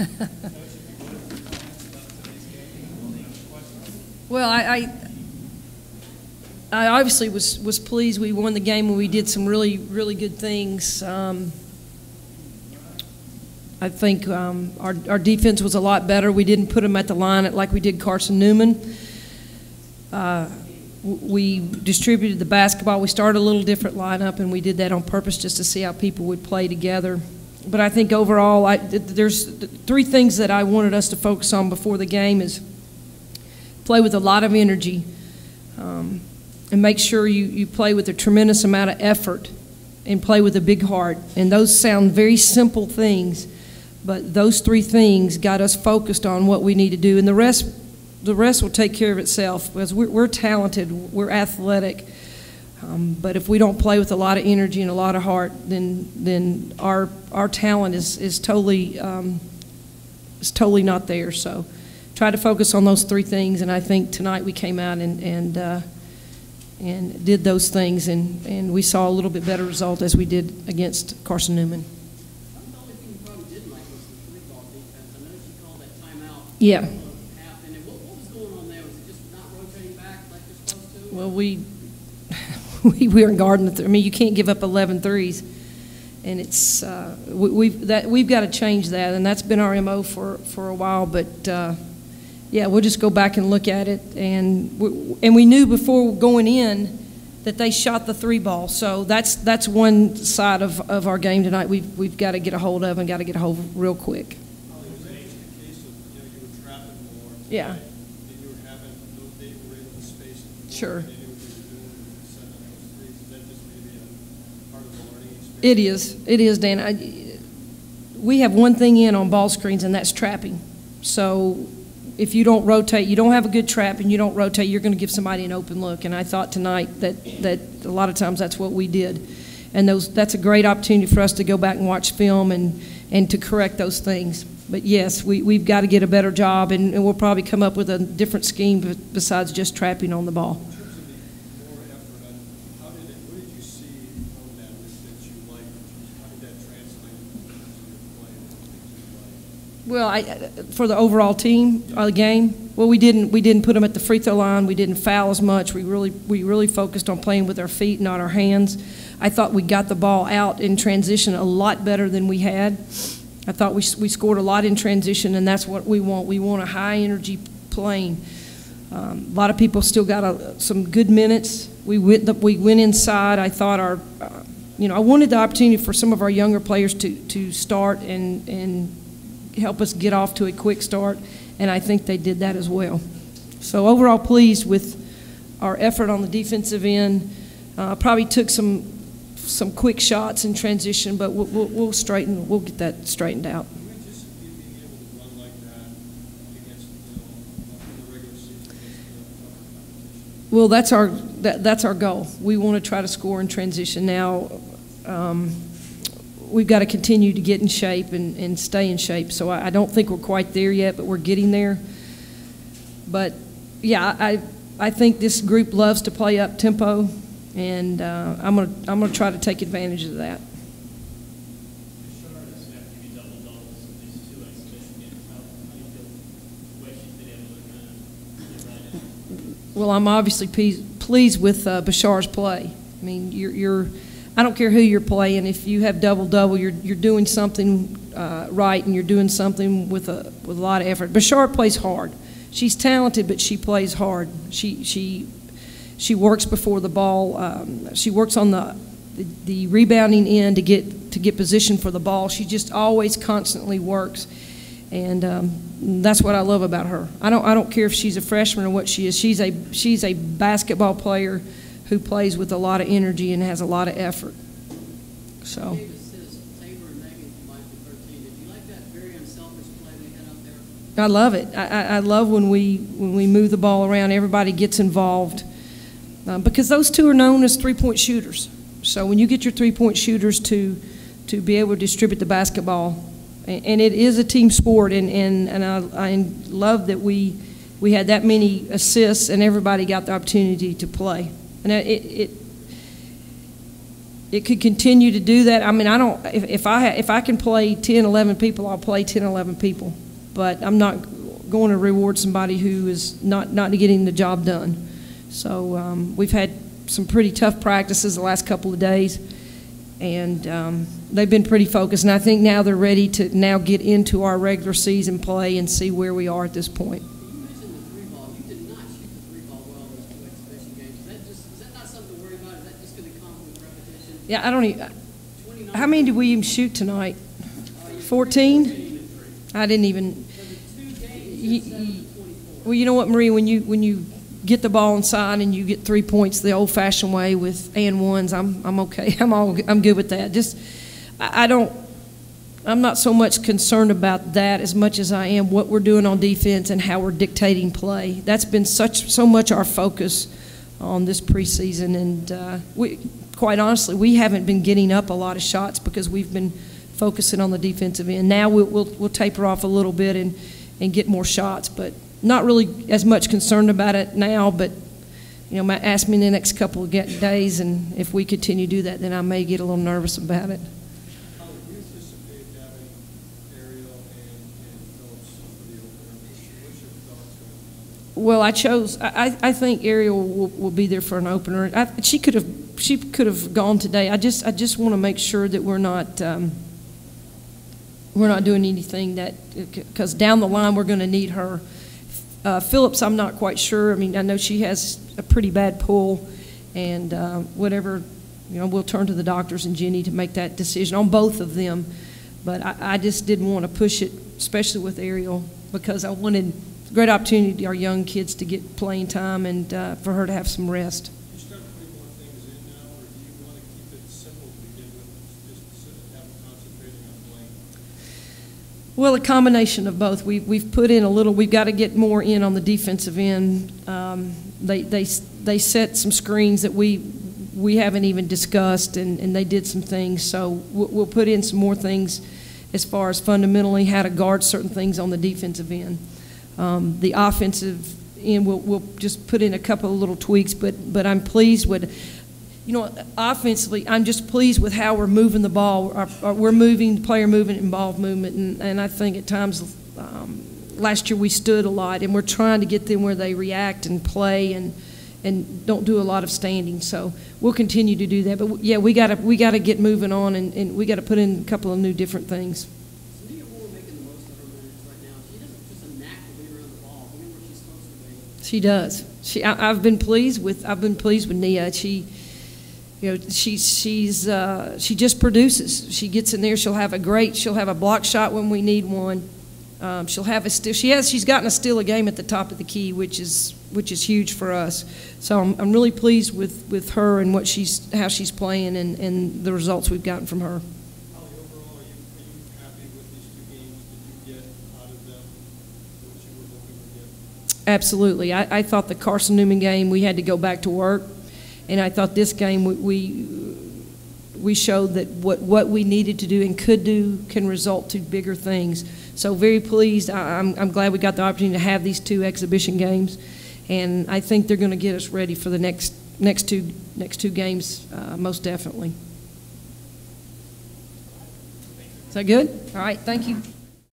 Well, I, I, I obviously was, was pleased. We won the game and we did some really, really good things. Um, I think um, our, our defense was a lot better. We didn't put them at the line like we did Carson Newman. Uh, we distributed the basketball. We started a little different lineup, and we did that on purpose just to see how people would play together. But I think overall, I, there's three things that I wanted us to focus on before the game is play with a lot of energy, um, and make sure you, you play with a tremendous amount of effort and play with a big heart. And those sound very simple things, but those three things got us focused on what we need to do, and the rest, the rest will take care of itself because we're, we're talented, we're athletic. Um, but if we don't play with a lot of energy and a lot of heart, then then our our talent is is totally um, is totally not there. So try to focus on those three things, and I think tonight we came out and and uh, and did those things, and and we saw a little bit better result as we did against Carson Newman. Yeah. Well, we we we guarding the. Th- I mean, you can't give up 11 threes, and it's uh, we, we've that we've got to change that, and that's been our mo for for a while. But uh, yeah, we'll just go back and look at it, and we, and we knew before going in that they shot the three ball, so that's that's one side of, of our game tonight. We've we've got to get a hold of and got to get a hold of real quick. Holly, was It is. It is, Dan. I, we have one thing in on ball screens, and that's trapping. So if you don't rotate, you don't have a good trap, and you don't rotate, you're going to give somebody an open look. And I thought tonight that, that a lot of times that's what we did. And those, that's a great opportunity for us to go back and watch film and, and to correct those things. But yes, we, we've got to get a better job, and, and we'll probably come up with a different scheme besides just trapping on the ball. In terms of the more effort, on how did it, what did you see from them that that you liked? How did that translate into your play and things you liked? Well, I, for the overall team, uh, the game, well, we didn't, we didn't put them at the free throw line. We didn't foul as much. We really, we really focused on playing with our feet, not our hands. I thought we got the ball out in transition a lot better than we had. I thought we, we scored a lot in transition, and that's what we want. We want a high-energy playing. Um, a lot of people still got a, some good minutes. We went, we went inside. I thought our, uh, you know, I wanted the opportunity for some of our younger players to, to start and, and help us get off to a quick start, and I think they did that as well. So overall, pleased with our effort on the defensive end. Uh, probably took some some quick shots in transition, but we'll, we'll, we'll straighten we'll get that straightened out. Do you anticipate being able to run like that against, you know, in the regular season against the tougher competition? Well, that's our that, that's our goal. We want to try to score in transition. Now, um, we've got to continue to get in shape and, and stay in shape. So I, I don't think we're quite there yet, but we're getting there. But yeah, I I think this group loves to play up tempo, and uh, I'm gonna I'm gonna try to take advantage of that. To to? Well, I'm obviously pleased with uh, Bashaara's play. I mean, you're, you're, I don't care who you're playing. If you have double double, you're you're doing something uh, right, and you're doing something with a with a lot of effort. Bashaara plays hard. She's talented, but she plays hard. She she she works before the ball. Um, she works on the, the the rebounding end to get to get position for the ball. She just always constantly works and um, that's what I love about her. I don't I don't care if she's a freshman or what she is. She's a she's a basketball player who plays with a lot of energy and has a lot of effort. So Gave assists, Taber and Meighan combined for 13. Did you like that very unselfish play we had up there? I love it. I, I, I love when we when we move the ball around. Everybody gets involved um, because those two are known as three point shooters. So when you get your three point shooters to to be able to distribute the basketball, and, and it is a team sport, and and, and I, I love that we we had that many assists and everybody got the opportunity to play. And it, it it could continue to do that. I mean, I don't, if, if I, if I can play 10, 11 people, I'll play 10, 11 people. But I'm not going to reward somebody who is not, not getting the job done. So um, we've had some pretty tough practices the last couple of days, and um, they've been pretty focused. And I think now they're ready to now get into our regular season play and see where we are at this point. You mentioned the three ball. You did not shoot the three ball well in those two exhibition games. Is that just, is that not something to worry about? Is that just gonna come with repetition? Yeah, I don't even, how many did we even shoot tonight? uh, 14? I didn't even, you. Well, you know what, Marie, when you, when you get the ball inside and you get three points the old-fashioned way with and ones, I'm, I'm okay. I'm all, I'm good with that. Just, I, I don't, I'm not so much concerned about that as much as I am what we're doing on defense and how we're dictating play. That's been such, so much our focus on this preseason, and uh, we, quite honestly, we haven't been getting up a lot of shots because we've been focusing on the defensive end. Now we'll, we'll, we'll taper off a little bit and, and get more shots, but not really as much concerned about it now, but, you know, ma- ask me in the next couple of get- days, and if we continue to do that, then I may get a little nervous about it. Well, I chose, I, I I think Ariel will, will be there for an opener. I, she could have, she could have gone today. I just, I just want to make sure that we're not, um, we're not doing anything that, because down the line, we're going to need her. Uh, Phillips, I'm not quite sure. I mean, I know she has a pretty bad pull, and uh, whatever, you know, we'll turn to the doctors and Jenny to make that decision on both of them. But I, I just didn't want to push it, especially with Ariel, because I wanted great opportunity our young kids to get playing time and uh, for her to have some rest. You start putting more things in now, or do you want to keep it simple to begin with, just sit- have concentrating on playing? Well, a combination of both. We've, we've put in a little, we've got to get more in on the defensive end. Um, they, they, they set some screens that we, we haven't even discussed, and, and they did some things. So we'll, we'll put in some more things as far as fundamentally how to guard certain things on the defensive end. Um, the offensive end, we'll, we'll just put in a couple of little tweaks, but, but I'm pleased with, you know, offensively, I'm just pleased with how we're moving the ball. Our, our, we're moving, player movement, ball movement, and, and I think at times, um, last year we stood a lot, and we're trying to get them where they react and play and and don't do a lot of standing. So we'll continue to do that. But yeah, we got to we got to get moving on, and, and we got to put in a couple of new different things. Is Nia Moore making the most of her minutes right now? She doesn't just a knack to be around the ball. I mean, where she's supposed to be. She does. She, I, I've been pleased with. I've been pleased with Nia. She, you know, she's she's uh, she just produces. She gets in there. She'll have a great. She'll have a block shot when we need one. Um, she'll have a steal. She has. She's gotten a steal a game at the top of the key, which is which is huge for us. So I'm, I'm really pleased with, with her and what she's how she's playing and, and the results we've gotten from her. Holly, overall, are you, are you happy with these two games? Did you get out of them what you were hoping to get? Absolutely. I, I thought the Carson Newman game, we had to go back to work. And I thought this game, we, we, we showed that what, what we needed to do and could do can result to bigger things. So very pleased. I, I'm, I'm glad we got the opportunity to have these two exhibition games. And I think they're going to get us ready for the next, next two, next two games, uh, most definitely. Is that good? All right, thank you.